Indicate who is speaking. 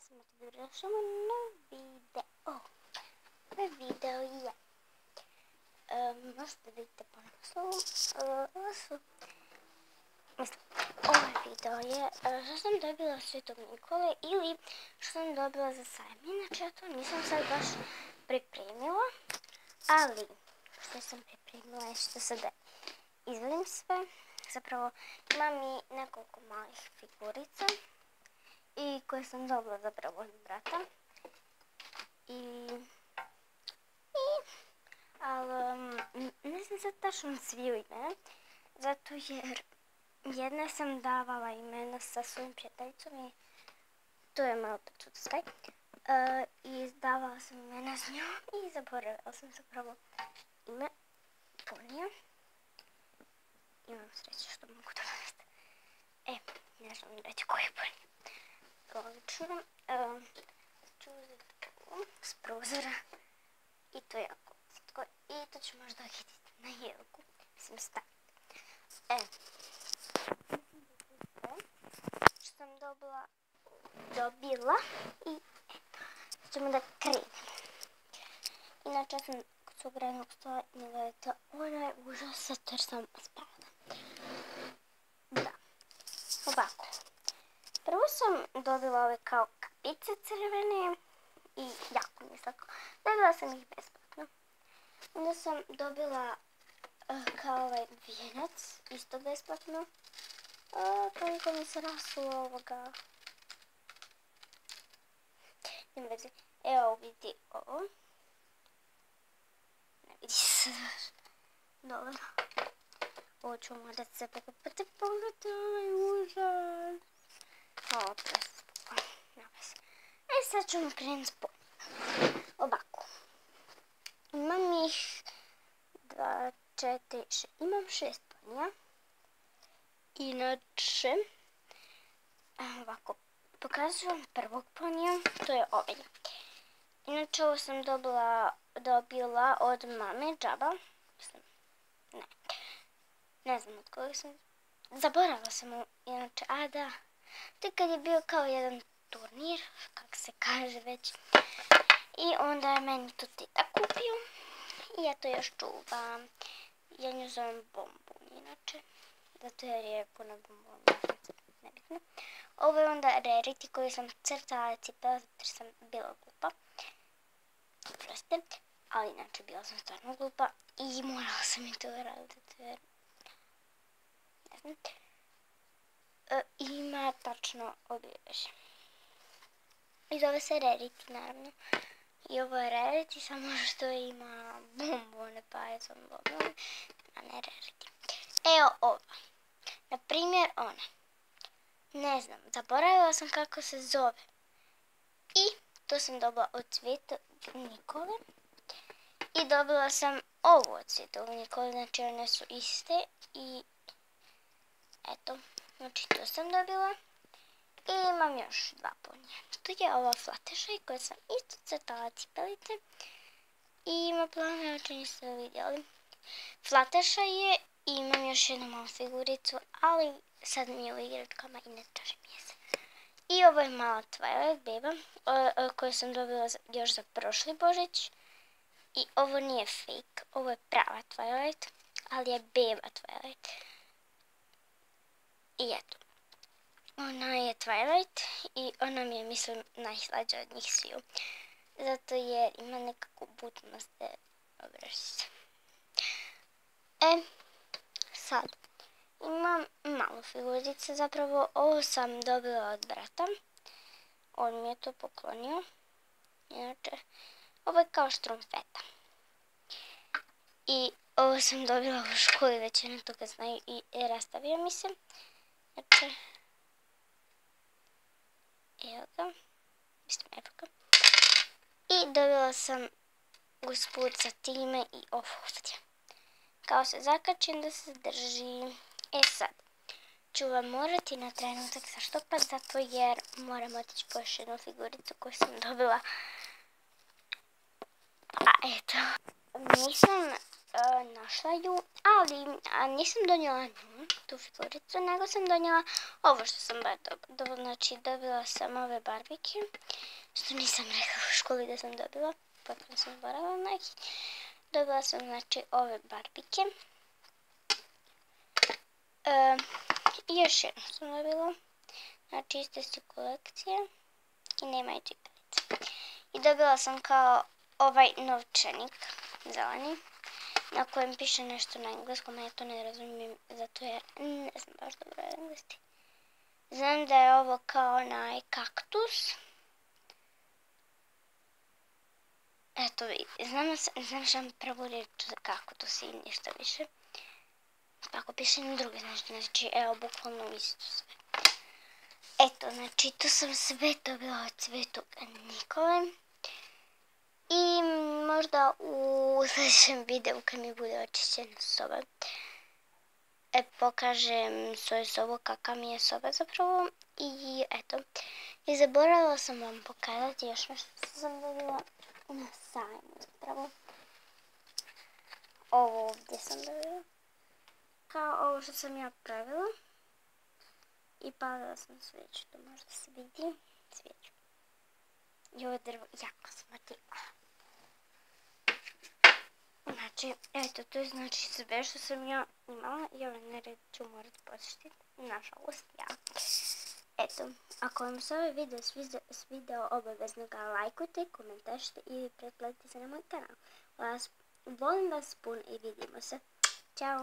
Speaker 1: smo ti došli nov video. Ovaj video je... Um, možete vidite po naslovu. Uh, ovo su... Mislim, ovaj video je uh, što sam dobila Svetog Nikole ili što sam dobila za sajam. Inače, ja to nisam sad baš pripremila, ali što sam pripremila je što sad da izvedim sve. Zapravo, imam i nekoliko malih figurica i koje sam dobila zapravo od brata. I, i ali um, ne znam sad tačno sviju imena, zato jer jedna sam davala imena sa svojim prijateljicom i to je malo pečutskaj. Uh, e, I davala sam imena s njom i zaboravila sam zapravo ime Ponija. Imam sreće što mogu da navesti. E, ne znam reći koji je Ponija konačno. Um, ehm, ću uzeti tu s prozora. I to je jako slatko. I to ću možda hititi na jelku. Mislim staviti. E. Što sam dobila, dobila i eto. Ćemo da krenemo. Inače sam kod svog radnog stola i ne gledajte, ona je užas, jer sam spavala. Da. Ovako. Prvo sam dobila ove kao kapice crvene i jako mi je slatko. Dobila sam ih besplatno. Onda sam dobila uh, kao ovaj vijenac, isto besplatno. Uh, koliko mi se rasulo ovoga. Nema veze. Evo vidi ovo. Ne vidi se Dobro. Ovo ću morat se pokupati. Pogledajte ovaj užas pa prespokojno. E sad ćemo krenuti po Ovako. Imam ih dva, četiri, šest. Imam šest ponija. Inače, ovako, pokazujem vam prvog ponija, to je ovaj. Inače, ovo sam dobila, dobila od mame džaba. Mislim, ne. Ne znam od koga sam. Zaboravila sam, inače, a da, To kad je bio kao jedan turnir, kak se kaže već. I onda je meni to tita kupio. I ja to još čuvam. Ja nju zovem bombon, inače. Zato jer je puno bombona. Nebitno. Ovo je onda rarity koju sam crtala cipela, zato jer sam bila glupa. Proste. Ali inače bila sam stvarno glupa. I morala sam i to raditi, jer... Ne znam. E, I tačno obilježje. I zove se Rarity, naravno. I ovo je Rarity, samo što ima bombone, pa je sam bombone, a ne Rarity. Evo ova. Naprimjer, ona. Ne znam, zaboravila sam kako se zove. I to sam dobila od cvjeta Nikole. I dobila sam ovu od cvijeta Nikole, znači one su iste. I eto. Znači, to sam dobila. I imam još dva ponija. To je ova flatešaj koja sam isto crtala cipelice. I ima plane oči niste vidjeli. Flateša je i imam još jednu malu figuricu, ali sad mi je u igračkama i ne tražim je se. I ovo je mala Twilight beba koju sam dobila još za prošli božić. I ovo nije fake, ovo je prava Twilight, ali je beba Twilight. I eto. Ona je Twilight i ona mi je, mislim, najslađa od njih sviju. Zato jer ima nekakvu butnost da e, obraši E, sad. Imam malu figurice, zapravo ovo sam dobila od brata. On mi je to poklonio. Inače, ovo je kao štrumfeta. I ovo sam dobila u školi, većina toga znaju i rastavio mi se. Znači, evo ga, mislim, evo ga. I dobila sam usput sa time i ovo ovdje. Kao se zakačim da se drži. E sad, ću vam morati na trenutak zaštopat, zato jer moram otići po još jednu figuricu koju sam dobila. A eto, nisam e, našla ju, ali a nisam donijela nju, tu figuricu, nego sam donijela ovo što sam bar dobila. Znači, dobila sam ove barbike, što nisam rekla u školi da sam dobila, potpuno sam zborala neki. Dobila sam, znači, ove barbike. E, I još jednu sam dobila. Znači, iste su kolekcije i nema i čipalice. I dobila sam kao ovaj novčanik zeleni na kojem piše nešto na engleskom, a ja to ne razumijem, zato jer ne znam baš dobro engleski. Znam da je ovo kao onaj kaktus. Eto, znam, znam što vam prvu riječ za kaktus i ništa više. Tako piše na druge, znači, znači, evo, bukvalno isto sve. Eto, znači, tu sam sve dobila od Svetog Nikole. I možda u sljedećem videu kad mi bude očišćena soba e, pokažem svoju sobu kakva mi je soba zapravo. I eto, i zaboravila sam vam pokazati još nešto što sam dobila na sajmu zapravo. Ovo ovdje sam dobila. Kao ovo što sam ja pravila. I palila sam sveću, to možda se vidi. Sveću. I ovo drvo jako smrti. Znači, eto, to je znači sve što sam ja imala i ove nered ću morat posjetiti, Nažalost, ja. Eto, ako vam se ovaj video svideo, obavezno ga lajkujte, komentaršite i pretplatite se na moj kanal. Vas, volim vas puno i vidimo se. Ćao!